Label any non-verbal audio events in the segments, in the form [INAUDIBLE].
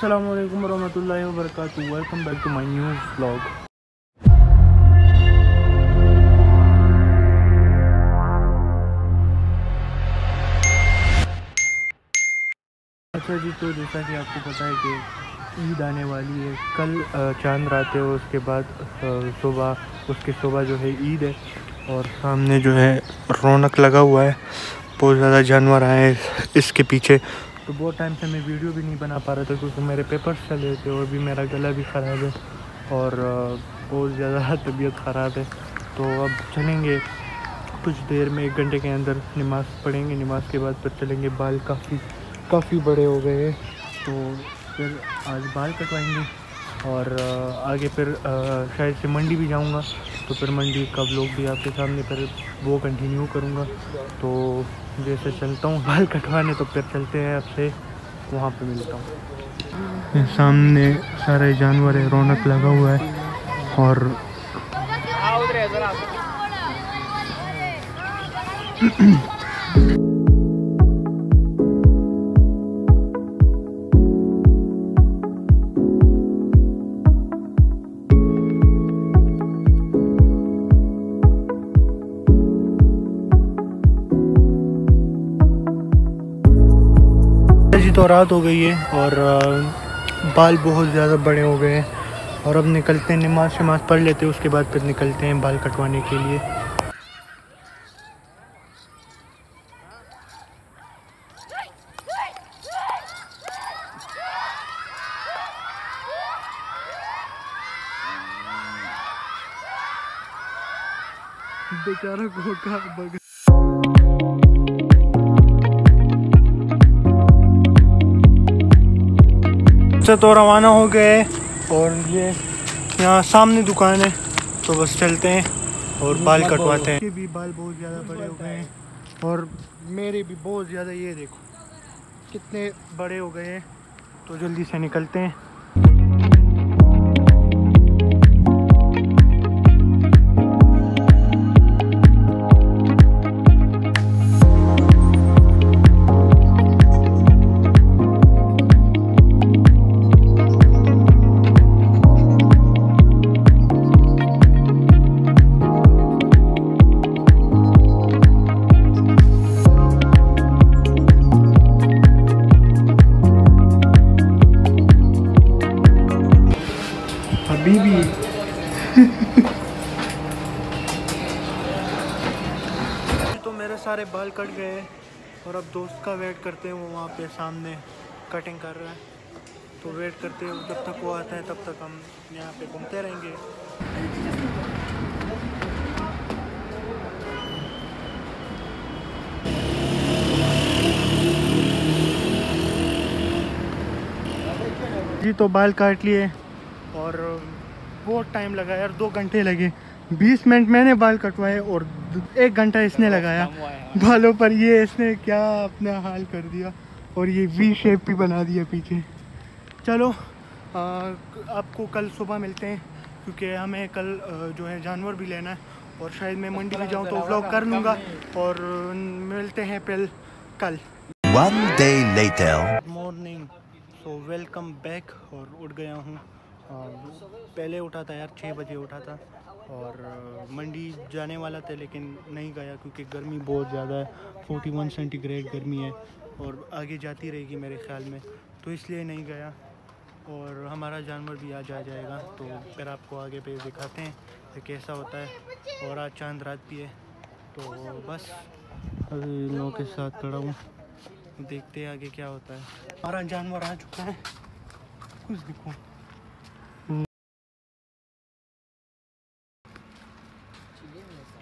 अस्सलाम वालेकुम रहमतुल्लाहि व बरकातुहू welcome back to my new blog अच्छा जी तो जैसा कि आपको पता है कि ईद आने वाली है। कल चाँद रात है और उसके बाद सुबह, उसके सुबह जो है ईद है और सामने जो है रौनक लगा हुआ है। बहुत ज़्यादा जानवर आए इसके पीछे। तो बहुत टाइम से मैं वीडियो भी नहीं बना पा रहा था क्योंकि मेरे पेपर्स चले थे और भी मेरा गला भी ख़राब है और बहुत ज़्यादा [LAUGHS] तबीयत ख़राब है। तो अब चलेंगे। कुछ देर में एक घंटे के अंदर नमाज़ पढ़ेंगे। नमाज़ के बाद फिर चलेंगे। बाल काफ़ी काफ़ी बड़े हो गए हैं। तो फिर आज बाल कटवाएँगे। और आगे फिर शायद से मंडी भी जाऊँगा तो फिर मंडी का लोग भी आपके सामने फिर वो कंटिन्यू करूँगा। तो जैसे चलता हूँ बाल कटवाने तो फिर चलते हैं आपसे वहाँ पे मिलता हूँ। सामने सारे जानवर है रौनक लगा हुआ है और [CLEARS THROAT] तो रात हो गई है और बाल बहुत ज़्यादा बड़े हो गए हैं। और अब निकलते हैं, नमाज़ शमाज पढ़ लेते हैं, उसके बाद फिर निकलते हैं बाल कटवाने के लिए। बेचारा गोका बग से तो रवाना हो गए और ये यहाँ सामने दुकान है तो बस चलते हैं और बाल कटवाते हैं। भी बाल बहुत ज़्यादा बड़े हो गए हैं और मेरे भी बहुत ज़्यादा ये देखो कितने बड़े हो गए हैं। तो जल्दी से निकलते हैं। सारे बाल कट गए और अब दोस्त का वेट करते हैं, वो वहाँ पे सामने कटिंग कर रहा है। तो वेट करते हैं जब तक वो आता है, तब तक हम यहाँ पे घूमते रहेंगे। जी तो बाल काट लिए और बहुत टाइम लगा यार दो घंटे लगे। बीस मिनट मैंने बाल कटवाए और एक घंटा इसने लगाया। बालों पर ये इसने क्या अपना हाल कर दिया और ये वी शेप भी बना दिया पीछे। चलो आ, आपको कल सुबह मिलते हैं क्योंकि हमें कल जो है जानवर भी लेना है और शायद मैं मंडी भी जाऊँ तो व्लॉग कर लूँगा और मिलते हैं फिर कल। One day later. Morning so welcome back और उठ गया हूँ। पहले उठा था यार छः बजे उठा था। और मंडी जाने वाला था, लेकिन नहीं गया क्योंकि गर्मी बहुत ज़्यादा है। फोर्टी वन सेंटीग्रेड गर्मी है और आगे जाती रहेगी मेरे ख्याल में। तो इसलिए नहीं गया और हमारा जानवर भी आज आ जाएगा। तो फिर आपको आगे पे दिखाते हैं कि कैसा होता है। और आज चाँद रात भी है। तो बस अभी लोगों के साथ खड़ा हूँ। देखते हैं आगे क्या होता है। हमारा जानवर आ चुका है। कुछ दिखो।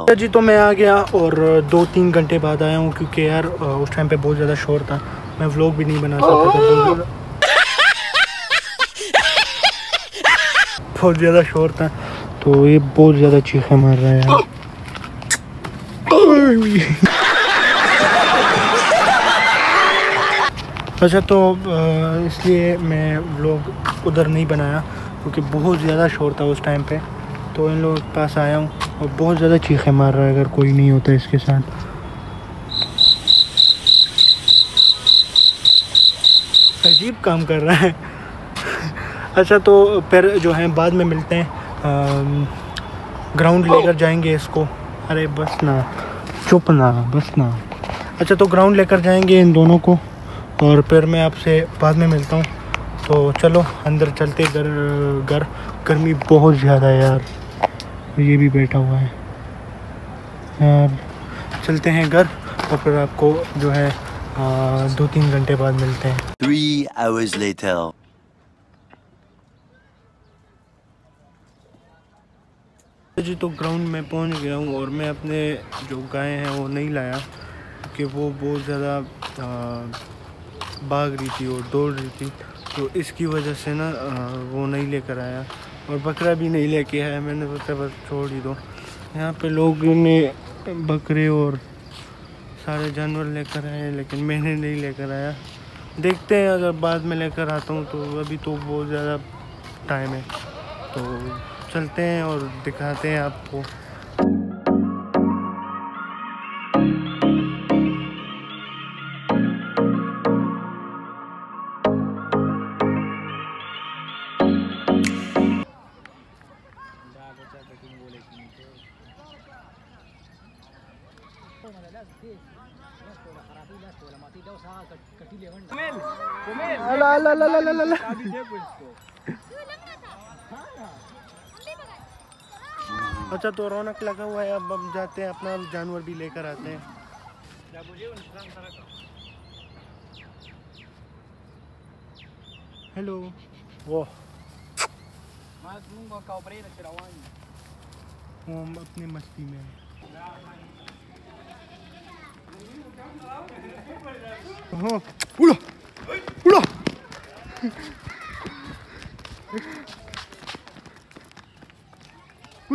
अच्छा जी तो मैं आ गया और दो तीन घंटे बाद आया हूँ क्योंकि यार उस टाइम पे बहुत ज़्यादा शोर था। मैं व्लॉग भी नहीं बना सकता था, बहुत ज़्यादा शोर था। तो ये बहुत ज़्यादा चीखे मार रहा है यार। अच्छा तो इसलिए मैं व्लॉग उधर नहीं बनाया, क्योंकि बहुत ज़्यादा शोर था उस टाइम पे। तो इन लोगों के पास आया हूँ और बहुत ज़्यादा चीखें मार रहा है अगर कोई नहीं होता इसके साथ। अजीब काम कर रहा है। अच्छा तो फिर जो है बाद में मिलते हैं। ग्राउंड लेकर जाएँगे इसको। अरे बस ना। चुप ना बस ना। अच्छा तो ग्राउंड लेकर जाएँगे इन दोनों को। और फिर मैं आपसे बाद में मिलता हूँ। तो चलो अंदर चलते घर घर। गर, गर्मी बहुत ज़्यादा है यार। ये भी बैठा हुआ है। यार चलते हैं घर और फिर आपको जो है आ, दो तीन घंटे बाद मिलते हैं। Three hours later. जी तो ग्राउंड में पहुँच गया हूँ और मैं अपने जो गाय हैं वो नहीं लाया क्योंकि वो बहुत ज़्यादा भाग रही थी और दौड़ रही थी। तो इसकी वजह से ना वो नहीं लेकर आया। और बकरा भी नहीं लेके आया, मैंने सोचा बस छोड़ ही दो। यहाँ पे लोग ने बकरे और सारे जानवर लेकर आए, लेकिन मैंने नहीं लेकर आया। देखते हैं, अगर बाद में लेकर आता हूँ तो अभी तो बहुत ज़्यादा टाइम है। तो चलते हैं और दिखाते हैं आपको। अच्छा तो रौनक लगा हुआ है अब हम जाते हैं अपना जानवर भी लेकर आते हैं। हेलो। वो। हम अपनी मस्ती में हैं। हाँ उड़ा।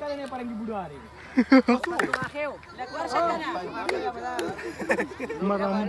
kalene parangi budare. Maheo. Maram.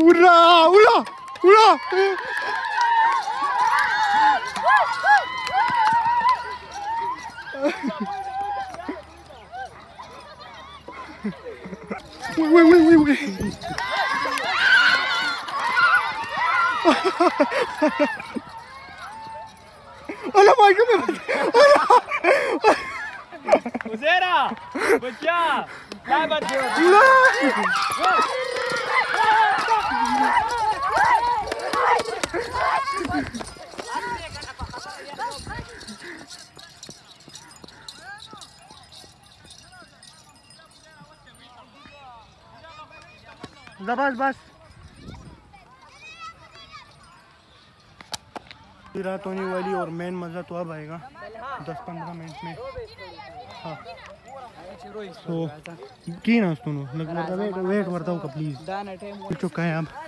¡Hurra! ¡Hurra! ¡Hurra! ¡Uy, uy, uy, uy! ¡Hola, Mike! ¡Me maté! ¡Hola! ¡Uzera! ¡Bachá! Pues ¡Lávate! ¡Hola! बस बस रात होने वाली और मेन मज़ा तो अब आएगा दस पंद्रह मिनट में हाँ तो की ना लगभग वेट वेट करता हूँ प्लीज़ हो चुका है अब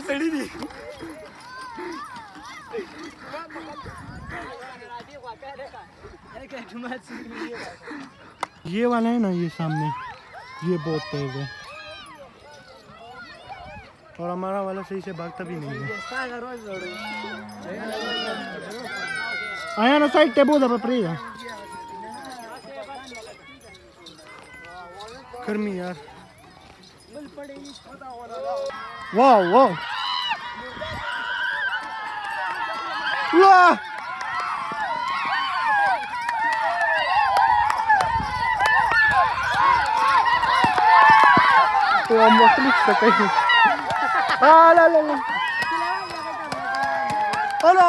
चढ़ी नहीं। ये वाला है ना, ये सामने। ये बहुत तेज है। और हमारा वाला सही से भागता भी नहीं है। आया ना साइड टेबल दबा प्री गर्मी यार। वाह वाह। वाह। तो हम मखलिक सके आ ला ला ला। अला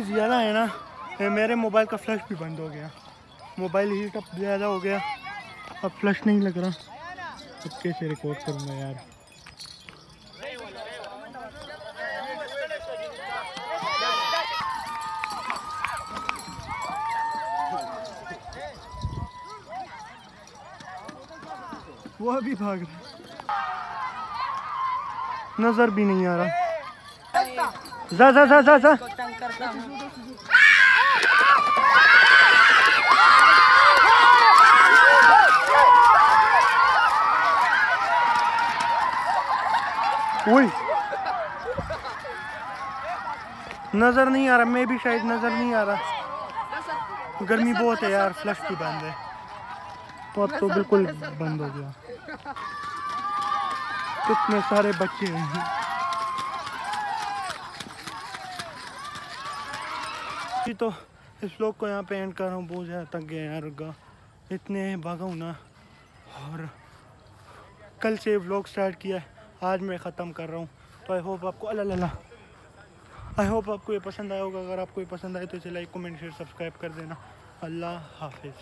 इतनी ज़्यादा है ना मेरे मोबाइल का फ्लश भी बंद हो गया। मोबाइल हीट अप ज़्यादा हो गया। अब फ्लश नहीं लग रहा। अब कैसे रिकॉर्ड करूँगा यार? वो अभी भाग रहा नज़र भी नहीं आ रहा। जा जा जा जा जा। करता हूँ। नज़र नहीं आ रहा, मैं भी शायद नज़र नहीं आ रहा। गर्मी बहुत है यार, फ्लश भी बंद है। तो अब तो बिल्कुल बंद हो गया। कितने सारे बच्चे हैं। जी तो इस लोग को यहाँ पे एंड कर रहा हूँ। बहुत ज़्यादा तक गया यार, रुका। इतने भागा ना। और कल से ब्लॉग स्टार्ट किया आज मैं ख़त्म कर रहा हूँ। तो आई होप आपको, अल्लाह अल्लाह। आई होप आपको ये पसंद आया होगा। अगर आपको ये पसंद आए तो इसे लाइक कमेंट शेयर सब्सक्राइब कर देना। अल्लाह हाफिज़।